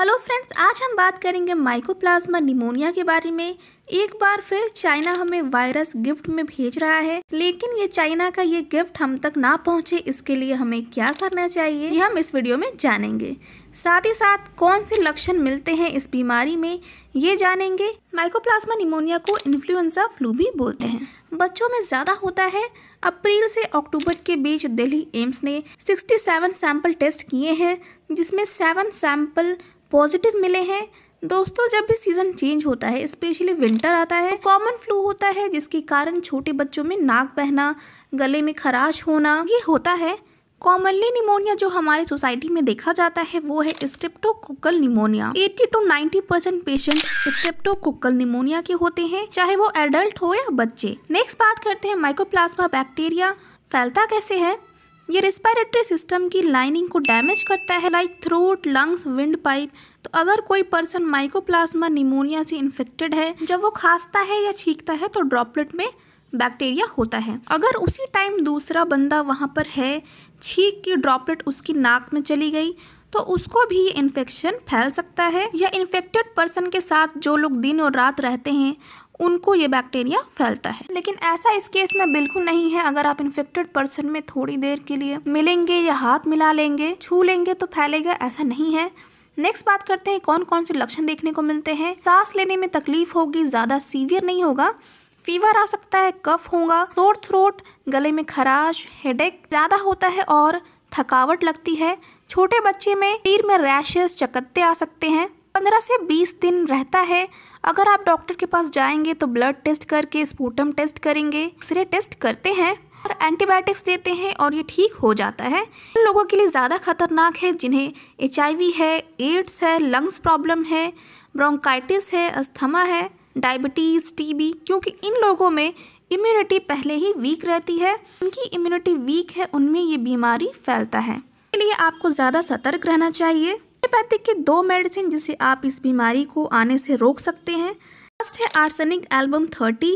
Hello friends आज हम बात करेंगे माइकोप्लाज्मा निमोनिया के बारे में। एक बार फिर चाइना हमें वायरस गिफ्ट में भेज रहा है, लेकिन ये चाइना का ये गिफ्ट हम तक ना पहुँचे, इसके लिए हमें क्या करना चाहिए, ये हम इस वीडियो में जानेंगे। साथ ही साथ कौन से लक्षण मिलते हैं इस बीमारी में, ये जानेंगे। माइकोप्लाज्मा निमोनिया को इन्फ्लुएंजा फ्लू भी बोलते हैं। बच्चों में ज़्यादा होता है। अप्रैल से अक्टूबर के बीच दिल्ली एम्स ने 67 सैंपल टेस्ट किए हैं, जिसमें सेवन सैंपल पॉजिटिव मिले हैं। दोस्तों, जब भी सीज़न चेंज होता है स्पेशली विंटर आता है कॉमन फ्लू होता है, जिसके कारण छोटे बच्चों में नाक बहना, गले में खराश होना, ये होता है। कॉमनली निमोनिया जो हमारे सोसाइटी में देखा जाता है, वो है streptococcal pneumonia 80 to 90 percent patient streptococcal pneumonia के होते हैं, चाहे वो एडल्ट हो या बच्चे। नेक्स्ट बात करते हैं माइकोप्लाज्मा बैक्टीरिया फैलता कैसे है? ये रेस्पिरेटरी सिस्टम की लाइनिंग को डैमेज करता है like throat lungs wind pipe तो अगर कोई पर्सन माइकोप्लाज्मा निमोनिया से इन्फेक्टेड है, जब वो खांसता है या छींकता है तो ड्रॉपलेट में बैक्टीरिया होता है। अगर उसी टाइम दूसरा बंदा वहाँ पर है, छींक की ड्रॉपलेट उसकी नाक में चली गई तो उसको भी ये इन्फेक्शन फैल सकता है। या इन्फेक्टेड पर्सन के साथ जो लोग दिन और रात रहते हैं उनको ये बैक्टीरिया फैलता है। लेकिन ऐसा इस केस में बिल्कुल नहीं है। अगर आप इन्फेक्टेड पर्सन में थोड़ी देर के लिए मिलेंगे या हाथ मिला लेंगे, छू लेंगे तो फैलेगा, ऐसा नहीं है। नेक्स्ट बात करते हैं कौन कौन से लक्षण देखने को मिलते हैं। सांस लेने में तकलीफ़ होगी, ज़्यादा सीवियर नहीं होगा। फीवर आ सकता है, कफ होगा शोर थ्रोट गले में खराश हेडेक ज़्यादा होता है और थकावट लगती है। छोटे बच्चे में तीर में रैशेस चकत्ते आ सकते हैं। पंद्रह से बीस दिन रहता है। अगर आप डॉक्टर के पास जाएँगे तो ब्लड टेस्ट करके स्पूटम टेस्ट करेंगे, एक्सरे टेस्ट करते हैं और एंटीबायोटिक्स देते हैं और ये ठीक हो जाता है। उन लोगों के लिए ज़्यादा खतरनाक है जिन्हें एचआईवी है, एड्स है, लंग्स प्रॉब्लम है, ब्रोंकाइटिस है, अस्थमा है, डायबिटीज़, टीबी, क्योंकि इन लोगों में इम्यूनिटी पहले ही वीक रहती है। उनकी इम्यूनिटी वीक है, उनमें ये बीमारी फैलता है। इसलिए आपको ज़्यादा सतर्क रहना चाहिए। होम्योपैथिक के दो मेडिसिन जिसे आप इस बीमारी को आने से रोक सकते हैं। फ़र्स्ट है arsenic album thirty.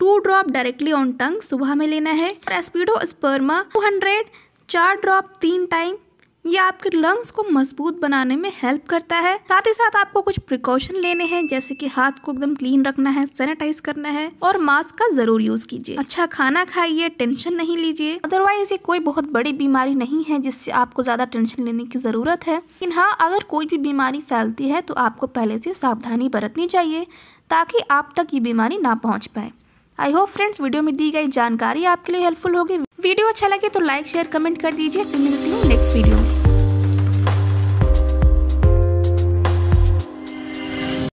Two drop directly on tongue, सुबह में लेना है। और एस्पीडो स्पर्मा टू हंड्रेड चार ड्रॉप तीन टाइम। ये आपके लंग्स को मज़बूत बनाने में हेल्प करता है? साथ ही साथ आपको कुछ प्रिकॉशन लेने हैं, जैसे कि हाथ को एकदम क्लीन रखना है सैनिटाइज करना है, और मास्क का ज़रूर यूज़ कीजिए। अच्छा खाना खाइए टेंशन नहीं लीजिए। अदरवाइज़ ये कोई बहुत बड़ी बीमारी नहीं है, जिससे आपको ज़्यादा टेंशन लेने की ज़रूरत है। लेकिन हाँ अगर कोई भी बीमारी फैलती है तो आपको पहले से सावधानी बरतनी चाहिए, ताकि आप तक ये बीमारी ना पहुँच पाए। आई होप फ्रेंड्स वीडियो में दी गई जानकारी आपके लिए हेल्पफुल होगी। वीडियो अच्छा लगे तो लाइक, शेयर, कमेंट कर दीजिए। फिर मिलती हूँ नेक्स्ट वीडियो में।